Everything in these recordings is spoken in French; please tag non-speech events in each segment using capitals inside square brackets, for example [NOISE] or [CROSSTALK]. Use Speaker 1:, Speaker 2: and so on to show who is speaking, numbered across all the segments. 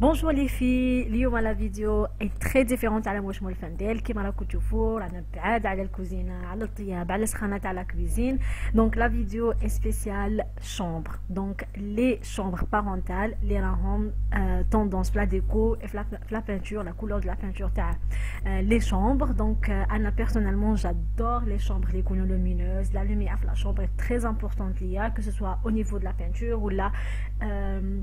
Speaker 1: Bonjour les filles, la vidéo est très différente على واش مولفان ديال كيما راكم تشوفوا رانا بعاد على الكوزينه على الطياب على سخانه تاع لا كوزين دونك لا فيديو سبيسيال شومبر دونك لي شومبر بارونتال لي راهم توندونس بلا ديكو et la peinture la couleur de la peinture euh, les chambres. Donc euh, انا personnellement j'adore les chambres les couleurs lumineuses la lumière la chambre est très importante ليا que ce soit au niveau de la peinture ou la euh,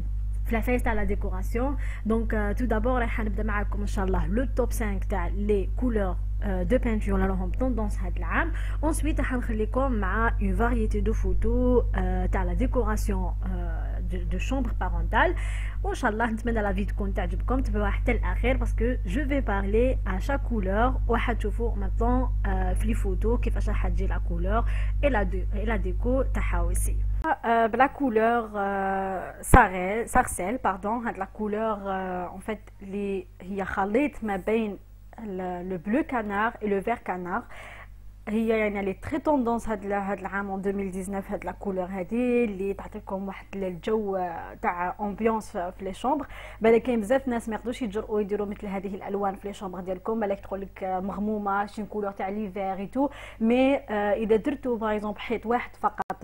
Speaker 1: la fête à la décoration. Donc, euh, tout d'abord, je vais vous donner le top 5 des couleurs euh, de peinture dans la tendance de l'âme. Ensuite, je vais vous une variété de photos euh, de la décoration euh, de, chambre parentale. Inch'Allah, je vais vous donner la vie de compte. Je vais vous donner la parce que je vais parler à chaque couleur. Je vais vous donner maintenant les photos qui vont vous la couleur et la, de, et la déco. Ta euh, la couleur euh, pardon, la couleur en fait les هي le bleu canard et le vert canard. هي يعني اللي تري توندونس هاد هاد 2019 هاد لا كولور هادي اللي تعطيكم واحد الجو تاع امبيونس في لي شومبر بالك كاين بزاف ناس ما يقدروش يتجرؤوا يديروا مثل هذه الالوان في لي شومبر ديالكم بالك تقول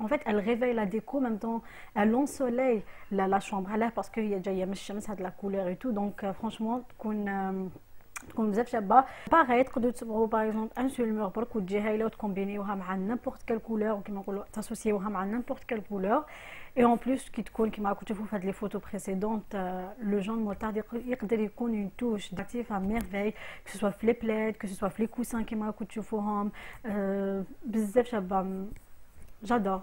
Speaker 1: En fait, elle réveille la déco en même temps, elle ensoleille la, chambre à l'air parce qu'il y a déjà ça a de la couleur et tout. Donc, euh, franchement, qu'on euh, qu'on vous achète pas pareil que de par exemple un seul mur pour que j'ai l'autre combiné à n'importe quelle couleur ou qui m'a associé à n'importe quelle couleur et en plus qui te colle qui m'a coûté vous faites les photos précédentes euh, le genre de motard il peut être connu une touche d'actif à merveille que ce soit les plaids que ce soit les coussins qui m'a coûté vous rendre euh, J'adore.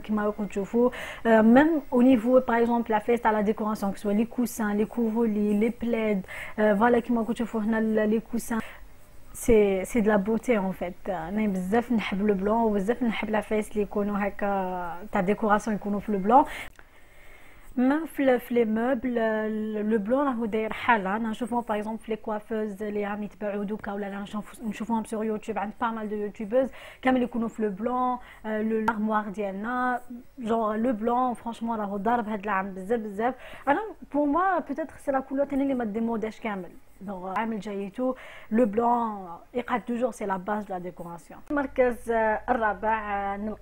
Speaker 1: Euh, même au niveau, par exemple, la fête à la décoration, que ce soit les coussins, les couvre-lits, les plaides, euh, les coussins. C'est de la beauté en fait. Euh, انا بزاف la décoration blanc m'enfluff les meubles le blanc la couleur pale un cheveu par exemple les coiffeuses les amis sur YouTube il y a pas mal de youtubeuses qui le le blanc euh, le genre le blanc franchement la couleur bleue de la base alors ah pour moi peut-être c'est la couleur les donc tout le blanc toujours la base de la décoration. Marquez euh, le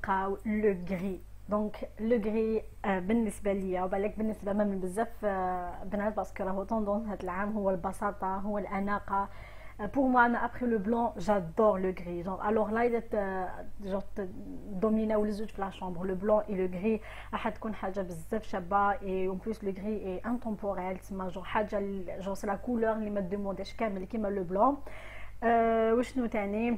Speaker 1: le gris. دونك لو غري بالنسبة ليا وبالك بالنسبة مام بزاف آه، بنات باسكو راهو طوندونس هاد العام هو البساطة هو الأناقة. بوغ مو أنا ابخي لو بلون جادور لو غري جونغ الوغ لا ايدت جونغ دومينا ولا زوج في لا لو بلون اي لو غري راح تكون حاجة بزاف شابة اي اون بليس لو غري اي انتومبوريل تسمى جونغ حاجة جونغ سي لا كولور اللي ما دوموندهاش كامل كيما لو بلون واشنو تاني؟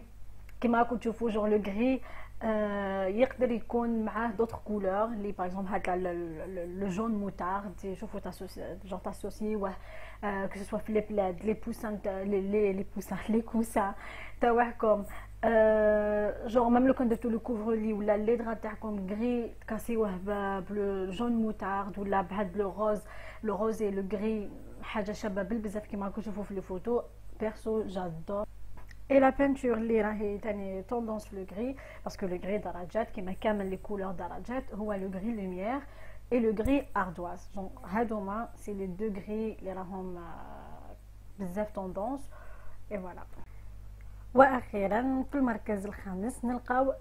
Speaker 1: كيما راكم تشوفو جونغ لو غري il peut les conner d'autres couleurs. Par exemple le jaune moutarde. Euh, que ce soit les [LAUGHS] les coussins euh, le le couvre lit gris cassé bah, jaune moutarde le rose et le gris Je a je les photos. Perso j'adore et la peinture اللي راهي تاني tendance le gris parce que le gris درجات كيما كامل les couleurs درجات هو le gris lumière et le gris ardoise. Donc هادوما c'est les deux gris اللي راهم بزاف tendance et voilà. واخيرا في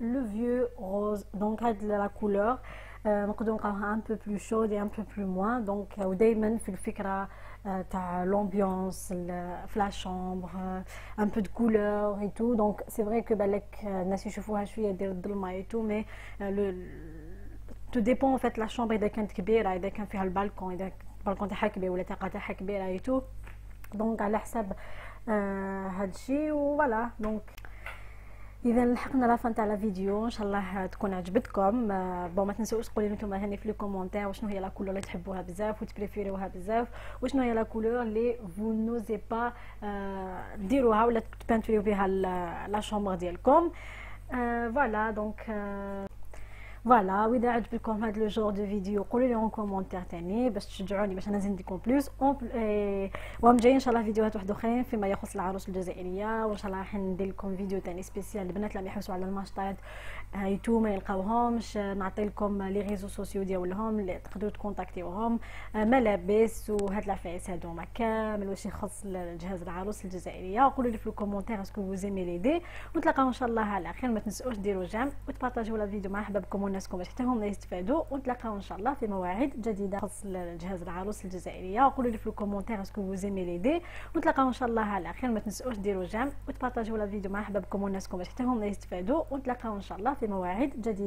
Speaker 1: le vieux rose. Donc la couleur donc vais vous montrer un peu plus chaud et un peu moins. Donc, vous avez vu l'ambiance, la chambre, un peu de couleur et tout. Donc, c'est vrai que avec gens qui إذا لحقنا لا فان تاع لا فيديو. إن شاء الله تكون عجبتكم. بون ما تنسوش تقولوا لي نتوما هاني في لي كومونتير وشنو هي لا كولور اللي تحبوها بزاف وتبريفيروها بزاف وشنو هي لا كولور اللي فو نوزي با ديروها ولا تبانتريو بها لا شومبر ديالكم. فوالا دونك فوالا واذا عجبكم هذا لو جور دو فيديو قولوا لي اون كومونتير ثاني باش تشجعوني باش أنا نزيد نديكم بلوس وهم جايين ان شاء الله فيديوهات واحد أخرين. فيما يخص العروس الجزائرية وان شاء الله راح ندير لكم فيديو ثاني سبيسيال البنات اللي يحوسوا على الماشطات هايتو ما يلقاوهمش. نعطي لكم لي ريزو سوسيو ديالهم اللي تقدروا تكونتاكتيوهم. ملابس وهاد العفايس هادوما كامل واش يخص الجهاز العروس الجزائرية. قولوا لي في الكومونتير اسكو فو زيمي ليدي ونتلاقاو ان شاء الله على خير ما تنسوش ديروا جيم وتبارطاجيو لا فيديو مع أحبابكم وناسكم هما يستفادوا ونتلاقاو إن شاء الله في مواعيد جديدة خص الجهاز العروس الجزائرية. قولوا لي في الكومونتير إسكو فو زيمي ليدي ونتلاقاو إن شاء الله على خير ما تنسوش ديروا جيم وتبارطاجيو لا فيديو مع احبابكم وناسكم هما يستفادوا. ونتلاقاو إن شاء الله في مواعيد جديدة.